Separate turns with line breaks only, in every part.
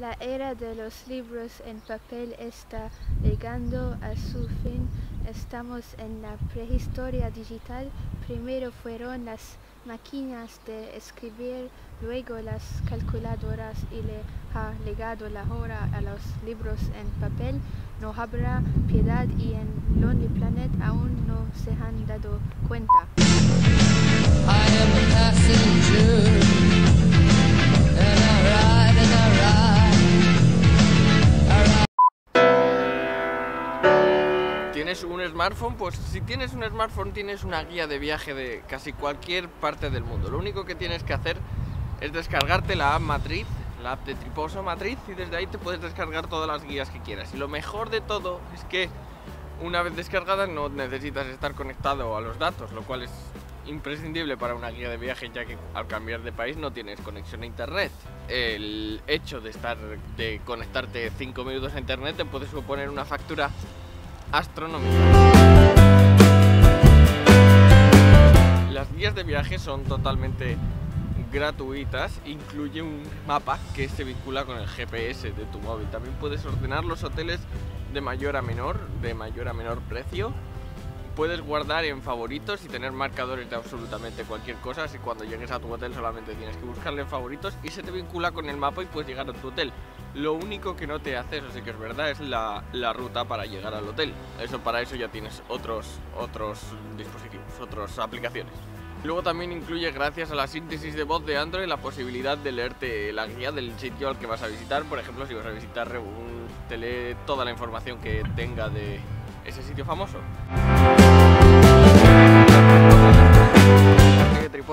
La era de los libros en papel está llegando a su fin. Estamos en la prehistoria digital. Primero fueron las máquinas de escribir, luego las calculadoras y le ha llegado la hora a los libros en papel. No habrá piedad y en Lonely Planet aún no se han dado cuenta.
¿Tienes un smartphone? Pues si tienes un smartphone tienes una guía de viaje de casi cualquier parte del mundo. Lo único que tienes que hacer es descargarte la app Matriz, la app de Triposo Matriz, y desde ahí te puedes descargar todas las guías que quieras. Y lo mejor de todo es que una vez descargada no necesitas estar conectado a los datos, lo cual es imprescindible para una guía de viaje ya que al cambiar de país no tienes conexión a internet. El hecho de estar de conectarte 5 minutos a internet te puede suponer una factura astronómica. Las guías de viaje son totalmente gratuitas, incluye un mapa que se vincula con el GPS de tu móvil. También puedes ordenar los hoteles de mayor a menor, de mayor a menor precio puedes guardar en favoritos y tener marcadores de absolutamente cualquier cosa, así cuando llegues a tu hotel solamente tienes que buscarle en favoritos y se te vincula con el mapa y puedes llegar a tu hotel. Lo único que no te hace, eso sí que es verdad, es la, la ruta para llegar al hotel. Eso para eso ya tienes otros, otros dispositivos, otras aplicaciones. Luego también incluye, gracias a la síntesis de voz de Android, la posibilidad de leerte la guía del sitio al que vas a visitar. Por ejemplo, si vas a visitar te lee toda la información que tenga de ese sitio famoso.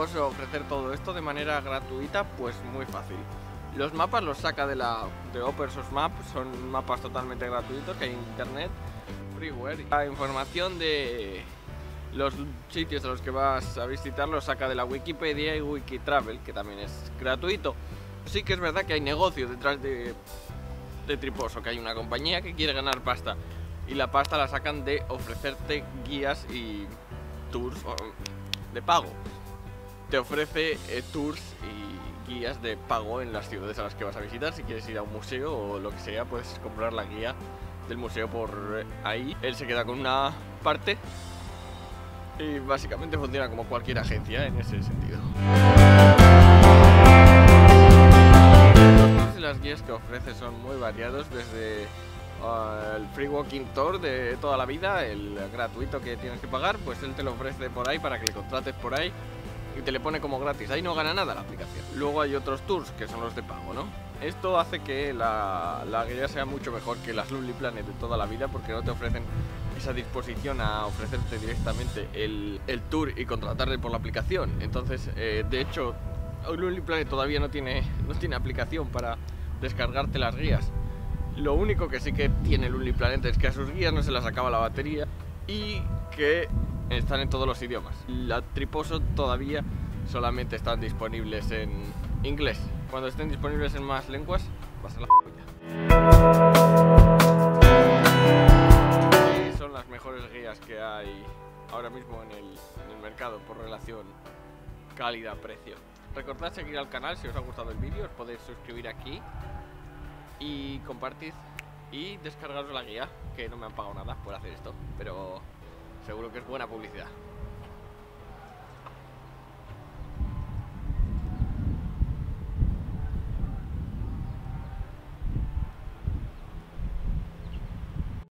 ¿Qué Triposo ofrecer todo esto de manera gratuita? Pues muy fácil. Los mapas los saca de la de Open Source Map, son mapas totalmente gratuitos que hay en internet, freeware. La información de los sitios a los que vas a visitar los saca de la Wikipedia y Wikitravel, que también es gratuito. Sí que es verdad que hay negocio detrás de, de Triposo, que hay una compañía que quiere ganar pasta y la pasta la sacan de ofrecerte guías y tours de pago. Te ofrece eh, tours y guías de pago en las ciudades a las que vas a visitar. Si quieres ir a un museo o lo que sea, puedes comprar la guía del museo por eh, ahí. Él se queda con una parte y básicamente funciona como cualquier agencia en ese sentido. Los las guías que ofrece son muy variados desde uh, el Free Walking Tour de toda la vida, el gratuito que tienes que pagar, pues él te lo ofrece por ahí para que le contrates por ahí y te le pone como gratis. Ahí no gana nada la aplicación. Luego hay otros tours que son los de pago, ¿no? Esto hace que la, la guía sea mucho mejor que las Lonely Planet de toda la vida porque no te ofrecen esa disposición a ofrecerte directamente el, el tour y contratarle por la aplicación. Entonces, eh, de hecho, Lonely Planet todavía no tiene, no tiene aplicación para descargarte las guías. Lo único que sí que tiene Lonely Planet es que a sus guías no se las acaba la batería y que están en todos los idiomas. La Triposo todavía solamente están disponibles en inglés. Cuando estén disponibles en más lenguas, va a ser la. Y son las mejores guías que hay ahora mismo en el, en el mercado por relación calidad-precio. Recordad seguir al canal si os ha gustado el vídeo, os podéis suscribir aquí y compartid y descargaros la guía, que no me han pagado nada por hacer esto, pero seguro que es buena publicidad.